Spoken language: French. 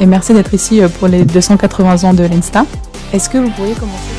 et merci d'être ici euh, pour les 280 ans de l'Insta. Est-ce que vous pourriez commencer